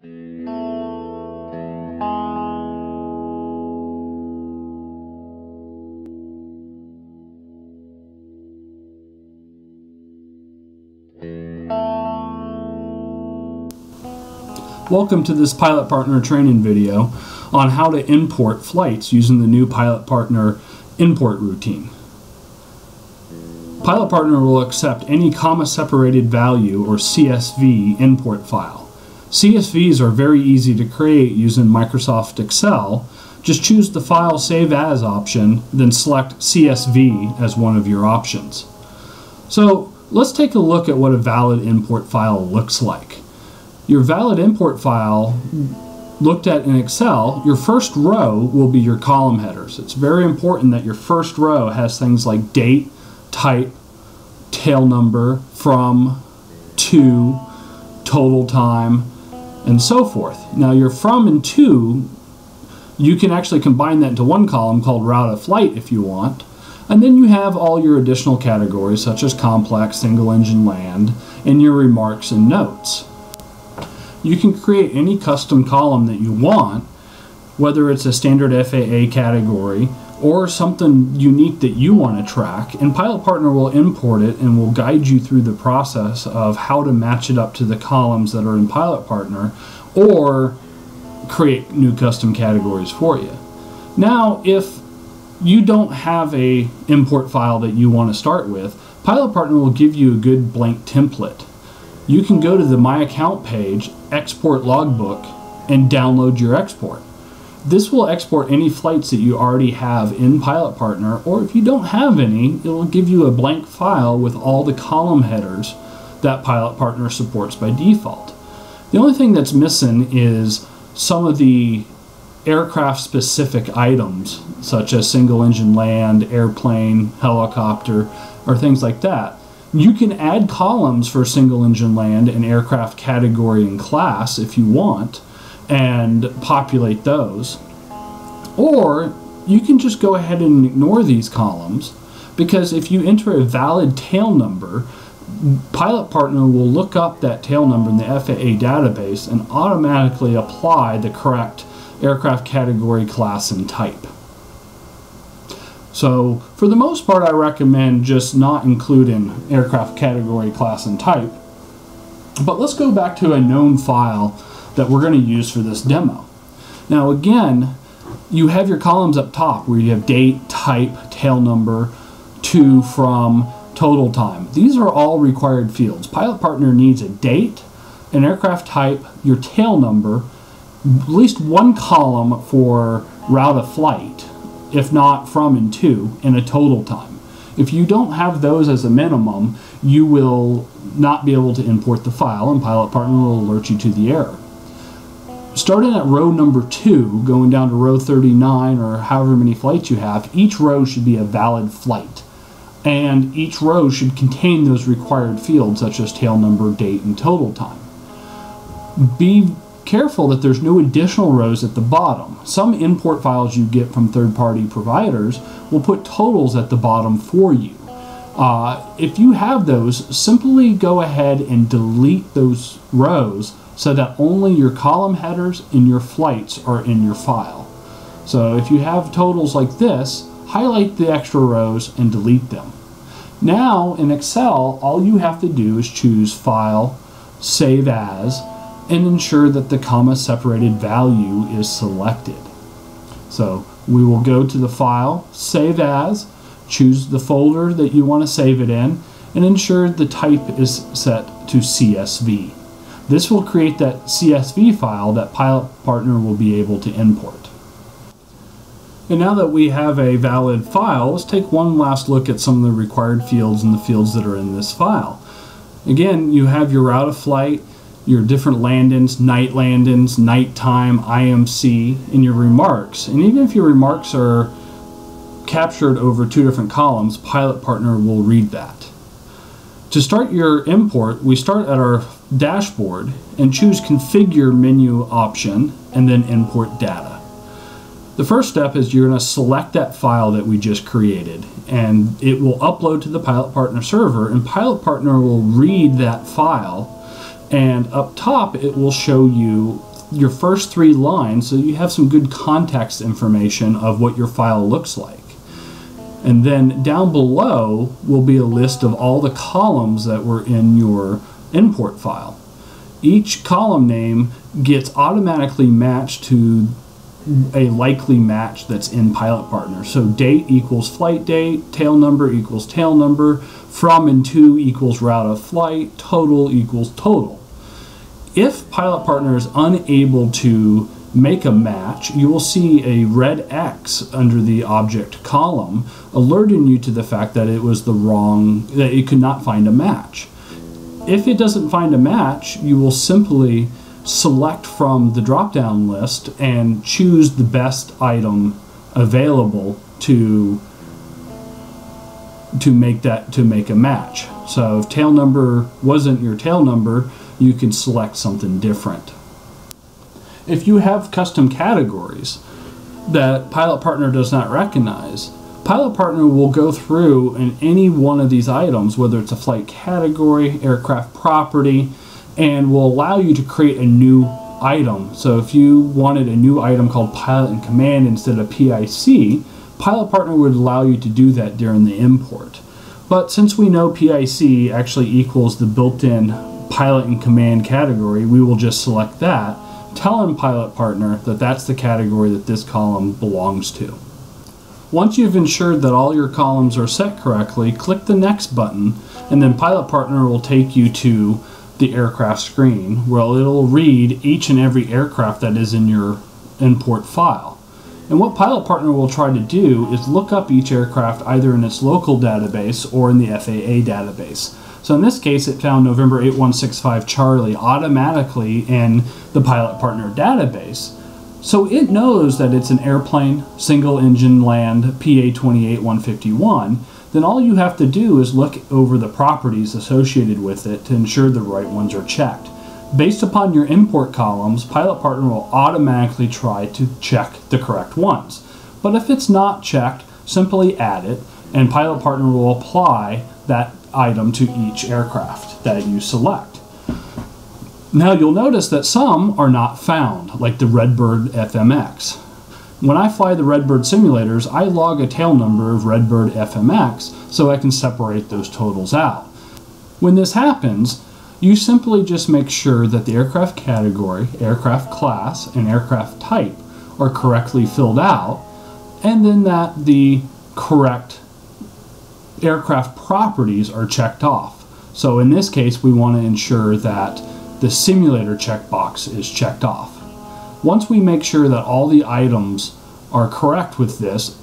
Welcome to this Pilot Partner training video on how to import flights using the new Pilot Partner import routine. Pilot Partner will accept any comma separated value or CSV import file. CSVs are very easy to create using Microsoft Excel. Just choose the File Save As option, then select CSV as one of your options. So let's take a look at what a valid import file looks like. Your valid import file looked at in Excel, your first row will be your column headers. It's very important that your first row has things like date, type, tail number, from, to, total time, and so forth. Now your from and to, you can actually combine that into one column called route of flight if you want. And then you have all your additional categories such as complex, single engine land, and your remarks and notes you can create any custom column that you want, whether it's a standard FAA category or something unique that you want to track, and Pilot Partner will import it and will guide you through the process of how to match it up to the columns that are in Pilot Partner or create new custom categories for you. Now, if you don't have a import file that you want to start with, Pilot Partner will give you a good blank template you can go to the My Account page, export logbook, and download your export. This will export any flights that you already have in Pilot Partner, or if you don't have any, it will give you a blank file with all the column headers that Pilot Partner supports by default. The only thing that's missing is some of the aircraft specific items, such as single engine land, airplane, helicopter, or things like that. You can add columns for single engine land and aircraft category and class if you want and populate those. Or you can just go ahead and ignore these columns because if you enter a valid tail number, Pilot Partner will look up that tail number in the FAA database and automatically apply the correct aircraft category, class, and type. So for the most part, I recommend just not including aircraft category, class, and type. But let's go back to a known file that we're going to use for this demo. Now again, you have your columns up top where you have date, type, tail number, to, from, total time. These are all required fields. Pilot Partner needs a date, an aircraft type, your tail number, at least one column for route of flight, if not from and to, in a total time. If you don't have those as a minimum, you will not be able to import the file and Pilot Partner will alert you to the error. Starting at row number 2, going down to row 39 or however many flights you have, each row should be a valid flight. And each row should contain those required fields such as tail number, date, and total time. Be careful that there's no additional rows at the bottom. Some import files you get from third-party providers will put totals at the bottom for you. Uh, if you have those, simply go ahead and delete those rows so that only your column headers and your flights are in your file. So if you have totals like this, highlight the extra rows and delete them. Now in Excel, all you have to do is choose File, Save As, and ensure that the comma separated value is selected. So we will go to the file, save as, choose the folder that you want to save it in, and ensure the type is set to CSV. This will create that CSV file that Pilot Partner will be able to import. And now that we have a valid file, let's take one last look at some of the required fields and the fields that are in this file. Again, you have your route of flight, your different landings, night landings, nighttime, IMC, and your remarks. And even if your remarks are captured over two different columns, Pilot Partner will read that. To start your import, we start at our dashboard and choose Configure menu option and then Import Data. The first step is you're going to select that file that we just created and it will upload to the Pilot Partner server and Pilot Partner will read that file And up top, it will show you your first three lines so you have some good context information of what your file looks like. And then down below will be a list of all the columns that were in your import file. Each column name gets automatically matched to a likely match that's in Pilot Partner. So date equals flight date, tail number equals tail number, from and to equals route of flight, total equals total. If Pilot Partner is unable to make a match, you will see a red X under the object column alerting you to the fact that it was the wrong, that it could not find a match. If it doesn't find a match, you will simply select from the drop down list and choose the best item available to to make that to make a match. So if tail number wasn't your tail number, you can select something different. If you have custom categories that Pilot Partner does not recognize, Pilot Partner will go through in any one of these items, whether it's a flight category, aircraft property, and will allow you to create a new item. So if you wanted a new item called Pilot in Command instead of PIC, Pilot Partner would allow you to do that during the import. But since we know PIC actually equals the built-in Pilot in Command category, we will just select that, telling Pilot Partner that that's the category that this column belongs to. Once you've ensured that all your columns are set correctly, click the Next button, and then Pilot Partner will take you to the aircraft screen, where it'll read each and every aircraft that is in your import file. And what Pilot Partner will try to do is look up each aircraft either in its local database or in the FAA database. So in this case, it found November 8165 Charlie automatically in the Pilot Partner database. So it knows that it's an airplane, single engine land, PA 28151. Then all you have to do is look over the properties associated with it to ensure the right ones are checked. Based upon your import columns, Pilot Partner will automatically try to check the correct ones. But if it's not checked, simply add it, and Pilot Partner will apply that item to each aircraft that you select. Now you'll notice that some are not found, like the Redbird FMX. When I fly the Redbird simulators, I log a tail number of Redbird FMX so I can separate those totals out. When this happens, you simply just make sure that the aircraft category, aircraft class, and aircraft type are correctly filled out, and then that the correct aircraft properties are checked off. So in this case, we want to ensure that the simulator checkbox is checked off. Once we make sure that all the items are correct with this,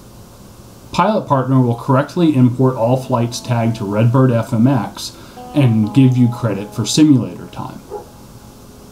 Pilot Partner will correctly import all flights tagged to Redbird FMX and give you credit for simulator time.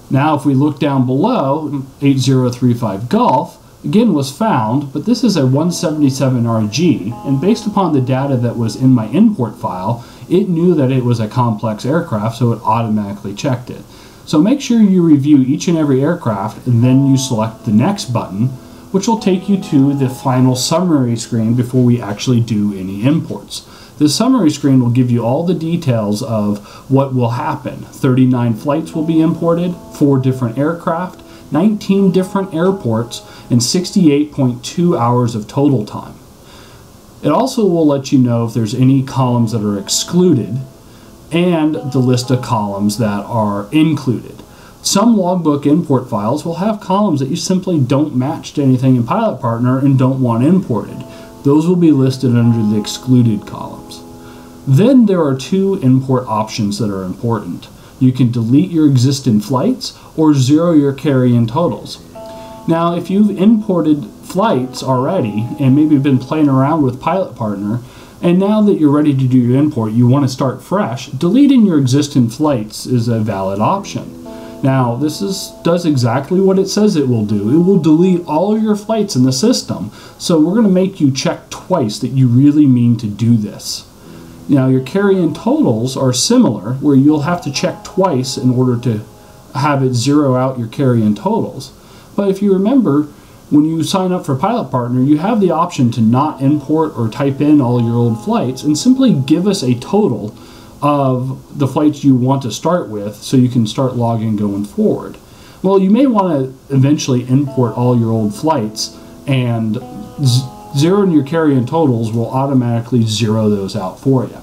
Now, if we look down below, 8035 Golf again was found, but this is a 177RG, and based upon the data that was in my import file, it knew that it was a complex aircraft, so it automatically checked it. So make sure you review each and every aircraft, and then you select the next button, which will take you to the final summary screen before we actually do any imports. The summary screen will give you all the details of what will happen. 39 flights will be imported, 4 different aircraft, 19 different airports, and 68.2 hours of total time. It also will let you know if there's any columns that are excluded and the list of columns that are included. Some logbook import files will have columns that you simply don't match to anything in Pilot Partner and don't want imported. Those will be listed under the excluded columns. Then there are two import options that are important. You can delete your existing flights or zero your carry-in totals. Now, if you've imported flights already and maybe been playing around with Pilot Partner, and now that you're ready to do your import, you want to start fresh, deleting your existing flights is a valid option. Now, this is, does exactly what it says it will do. It will delete all of your flights in the system. So we're going to make you check twice that you really mean to do this. Now, your carry-in totals are similar, where you'll have to check twice in order to have it zero out your carry-in totals. But if you remember, when you sign up for Pilot Partner, you have the option to not import or type in all your old flights and simply give us a total of the flights you want to start with so you can start logging going forward. Well, you may want to eventually import all your old flights and zeroing your carry-in totals will automatically zero those out for you.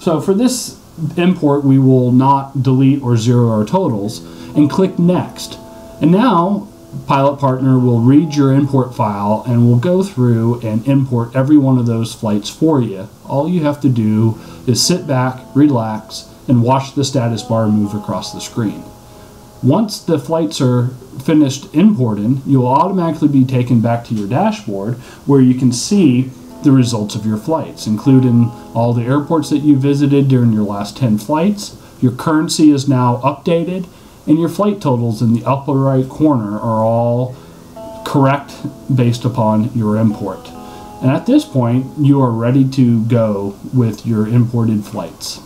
So for this import, we will not delete or zero our totals and click next. And now Pilot Partner will read your import file and will go through and import every one of those flights for you. All you have to do is sit back, relax, and watch the status bar move across the screen. Once the flights are finished importing, you'll automatically be taken back to your dashboard where you can see the results of your flights, including all the airports that you visited during your last 10 flights. Your currency is now updated, and your flight totals in the upper right corner are all correct based upon your import. And at this point, you are ready to go with your imported flights.